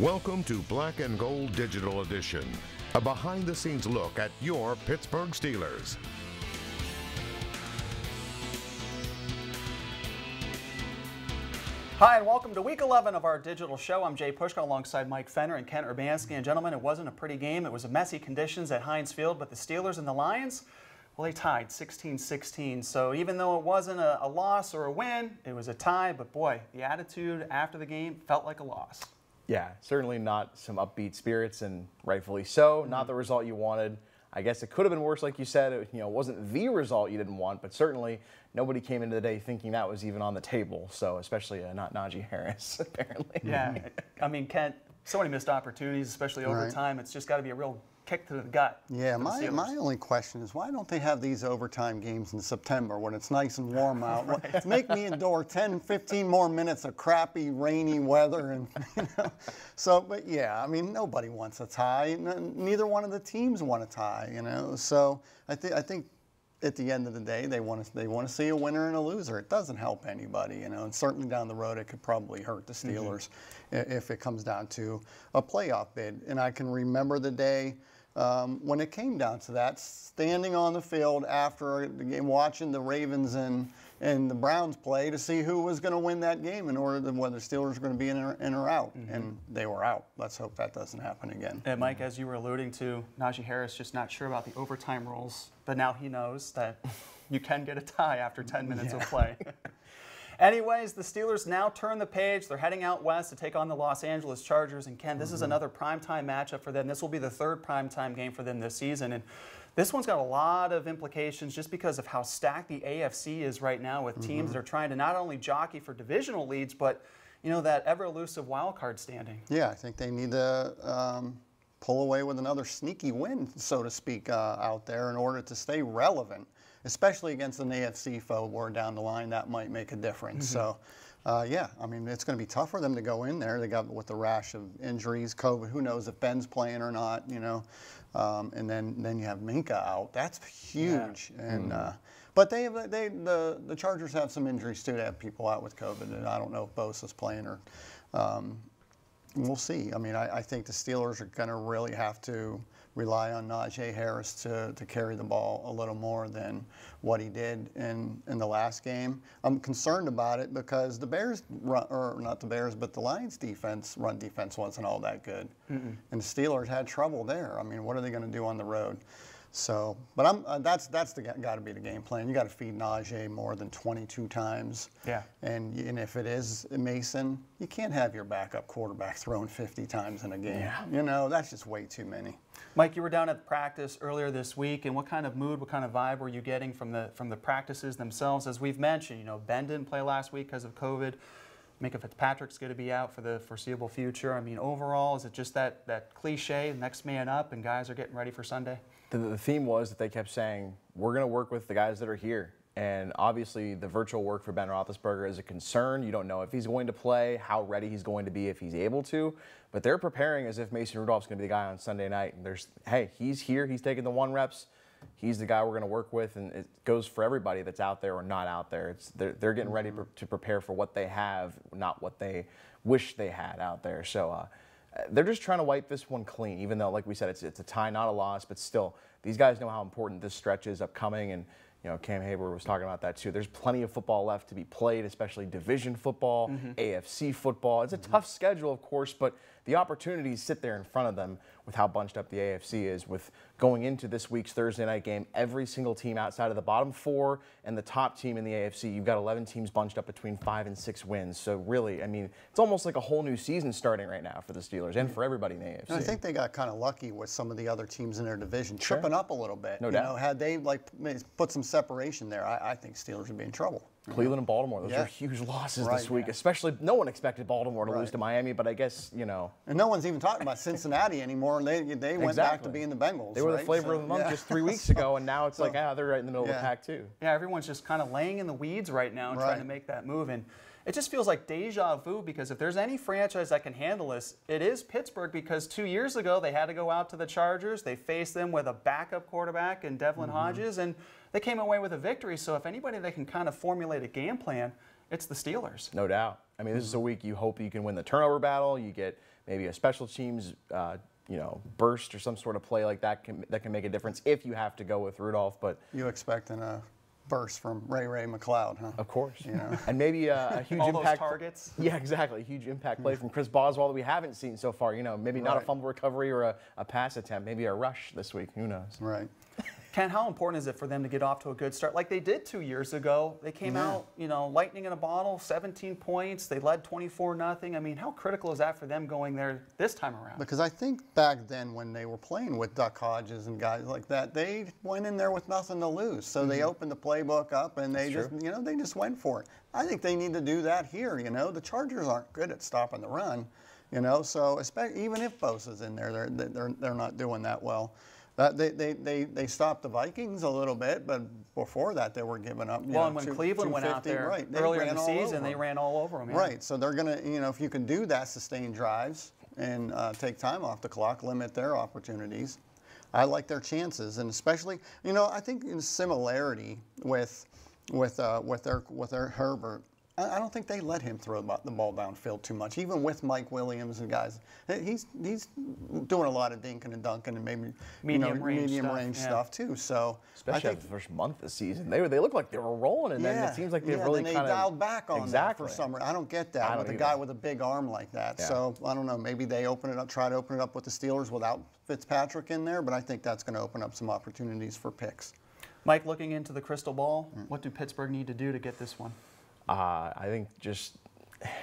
Welcome to Black and Gold Digital Edition, a behind the scenes look at your Pittsburgh Steelers. Hi, and welcome to week 11 of our digital show. I'm Jay Pushka alongside Mike Fenner and Kent Urbanski. And gentlemen, it wasn't a pretty game. It was a messy conditions at Heinz Field, but the Steelers and the Lions, well, they tied 16-16. So even though it wasn't a, a loss or a win, it was a tie. But boy, the attitude after the game felt like a loss. Yeah, certainly not some upbeat spirits, and rightfully so. Not the result you wanted. I guess it could have been worse, like you said. It, you know, wasn't the result you didn't want, but certainly nobody came into the day thinking that was even on the table. So, especially uh, not Najee Harris, apparently. Yeah, I mean, Kent, so many missed opportunities, especially over Right. time. It's just got to be a real kick to the gut. Yeah, my, my only question is why don't they have these overtime games in September when it's nice and warm out? Well, Make me endure 10, 15 more minutes of crappy, rainy weather. and you know. So, but yeah, I mean, nobody wants a tie. Neither one of the teams want a tie, you know. So I, think I think at the end of the day, they want to they want to see a winner and a loser. It doesn't help anybody, you know. And certainly down the road, it could probably hurt the mm-hmm. Steelers i if it comes down to a playoff bid. And I can remember the day um, when it came down to that, standing on the field after the game, watching the Ravens and and the Browns play to see who was going to win that game in order to whether Steelers were going to be in or, in or out, and they were out. Let's hope that doesn't happen again. And Mike, as you were alluding to, Najee Harris just not sure about the overtime rules, but now he knows that you can get a tie after 10 minutes of play. Anyways, the Steelers now turn the page. They're heading out west to take on the Los Angeles Chargers. And Ken, this is another primetime matchup for them. This will be the third primetime game for them this season. And this one's got a lot of implications just because of how stacked the AFC is right now with teams that are trying to not only jockey for divisional leads, but you know that ever elusive wild card standing. Yeah, I think they need to um, pull away with another sneaky win, so to speak, uh, out there in order to stay relevant, especially against an AFC foe where down the line that might make a difference. So, uh, yeah, I mean, it's going to be tough for them to go in there. They got with the rash of injuries, COVID. Who knows if Ben's playing or not? You know, um, and then then you have Minkah out. That's huge. And uh, but they have they the the Chargers have some injuries too. They have people out with COVID, and I don't know if Bosa's playing or. Um, We'll see. I mean, I, I think the Steelers are going to really have to rely on Najee Harris to, to carry the ball a little more than what he did in, in the last game. I'm concerned about it because the Bears, run, or not the Bears, but the Lions defense, run defense wasn't all that good. And the Steelers had trouble there. I mean, what are they going to do on the road? So, but I'm uh, that's that's the got to be the game plan. You got to feed Najee more than 22 times. Yeah. And and if it is Mason, you can't have your backup quarterback thrown 50 times in a game. Yeah. You know, that's just way too many. Mike, you were down at practice earlier this week, and what kind of mood, what kind of vibe were you getting from the from the practices themselves? As we've mentioned, you know, Ben didn't play last week because of COVID. Minkah Fitzpatrick's going to be out for the foreseeable future. I mean, overall, is it just that that cliche, next man up, and guys are getting ready for Sunday? The, the theme was that they kept saying, we're going to work with the guys that are here. And obviously, the virtual work for Ben Roethlisberger is a concern. You don't know if he's going to play, how ready he's going to be if he's able to. But they're preparing as if Mason Rudolph's going to be the guy on Sunday night. And there's, hey, he's here. He's taking the one reps. He's the guy we're going to work with. And it goes for everybody that's out there or not out there. It's they're, they're getting ready pre- to prepare for what they have, not what they wish they had out there. So. Uh, they're just trying to wipe this one clean, even though, like we said, it's, it's a tie, not a loss. But still, these guys know how important this stretch is upcoming. And, you know, Cam Heyward was talking about that too. There's plenty of football left to be played, especially division football, mm-hmm. AFC football. It's a mm-hmm. tough schedule, of course, but the opportunities sit there in front of them with how bunched up the AFC is. With going into this week's Thursday night game, every single team outside of the bottom four and the top team in the AFC, you've got 11 teams bunched up between five and six wins. So really, I mean, it's almost like a whole new season starting right now for the Steelers and for everybody in the AFC. And I think they got kind of lucky with some of the other teams in their division tripping up a little bit. No you doubt. know, had they like put some separation there, I, I think Steelers would be in trouble. Cleveland and Baltimore, those Yeah. are huge losses Right, this week. yeah. Especially, no one expected Baltimore to lose to Miami, but I guess you know And no one's even talking about Cincinnati anymore. And they they went back to being the Bengals. they were the flavor So, of the month yeah. just three weeks ago, and now it's like, so- ah, they're right in the middle of the pack too. Yeah, everyone's just kind of laying in the weeds right now and trying to make that move. And it just feels like deja vu because if there's any franchise that can handle this, it is Pittsburgh because two years ago they had to go out to the Chargers. They faced them with a backup quarterback in Devlin mm-hmm. Hodges, and they came away with a victory. So if anybody that can kind of formulate a game plan, it's the Steelers. No doubt. I mean, this is a mm-hmm. week you hope you can win the turnover battle. You get maybe a special teams. Uh, you know, burst or some sort of play like that can that can make a difference if you have to go with Rudolph. But You expecting a burst from Ray Ray McCloud, huh? of course, You know. and maybe a, a huge All those impact. targets. Yeah, exactly. A huge impact play hmm. from Chris Boswell that we haven't seen so far. You know, maybe not a fumble recovery or a, a pass attempt, maybe a rush this week. Who knows? Right. Ken, how important is it for them to get off to a good start like they did two years ago? They came Yeah. out, you know, lightning in a bottle, 17 points. They led 24 nothing. I mean, how critical is that for them going there this time around? Because I think back then when they were playing with Duck Hodges and guys like that, they went in there with nothing to lose. So they mm-hmm. opened the playbook up and they That's just, you know, they just went for it. I think they need to do that here. You know, the Chargers aren't good at stopping the run. You know, so even if Bosa's in there, they're they're they're not doing that well. Uh, they, they, they, they stopped the Vikings a little bit, but before that they were giving up. well, know, and when two- Cleveland went out there right, earlier in the season, they ran all over them. Right. So they're going to, you know, if you can do that, sustain drives and uh, take time off the clock, limit their opportunities. I like their chances, and especially, you know, I think in similarity with with uh, with their with their Herbert. I I don't think they let him throw the the ball downfield too much, even with Mike Williams and guys. He's he's doing a lot of dinking and dunking and maybe you know, Medium range medium stuff, range yeah. stuff too. So I Especially think the first month of the season, they were they looked like they were rolling, and then it seems like they've yeah, really then they kind of dialed back on exactly. that for some reason. I don't get that don't with a guy with a big arm like that. Yeah. So I don't know. Maybe they open it up, try to open it up with the Steelers without Fitzpatrick in there, but I think that's going to open up some opportunities for picks. Mike, looking into the crystal ball, what do Pittsburgh need to do to get this one? Uh, I think just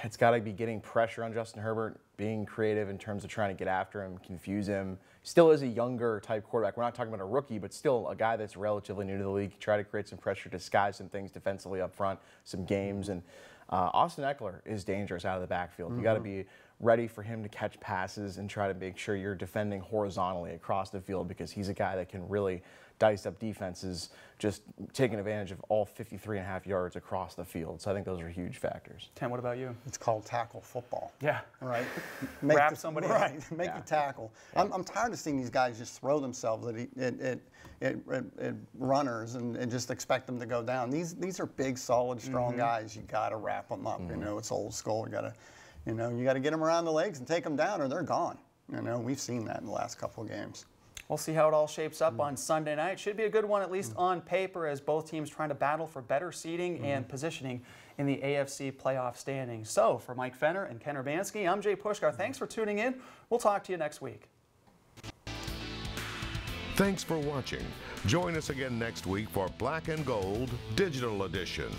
it's got to be getting pressure on Justin Herbert, being creative in terms of trying to get after him, confuse him. Still is a younger type quarterback. We're not talking about a rookie, but still a guy that's relatively new to the league. Try to create some pressure, disguise some things defensively up front, some games. And uh, Austin Ekeler is dangerous out of the backfield. You got to be ready for him to catch passes and try to make sure you're defending horizontally across the field because he's a guy that can really dice up defenses, just taking advantage of all 53 and a half yards across the field. So I think those are huge factors. Tim, what about you? It's called tackle football. Yeah. Right. Wrap the- somebody. Right. Make Yeah. the tackle. I'm, I'm tired of seeing these guys just throw themselves at at, at, at, at, at runners and, and just expect them to go down. These these are big, solid, strong Mm-hmm. guys. You got to wrap them up. You know, it's old school. You got to, you know, you got to get them around the legs and take them down, or they're gone. You know, we've seen that in the last couple of games. We'll see how it all shapes up mm. on Sunday night. Should be a good one, at least mm. on paper, as both teams trying to battle for better seeding mm-hmm. and positioning in the AFC playoff standings. So, for Mike Fenner and Ken Urbanski, I'm Jay Pushkar. Mm. Thanks for tuning in. We'll talk to you next week. Thanks for watching. Join us again next week for Black and Gold Digital Edition.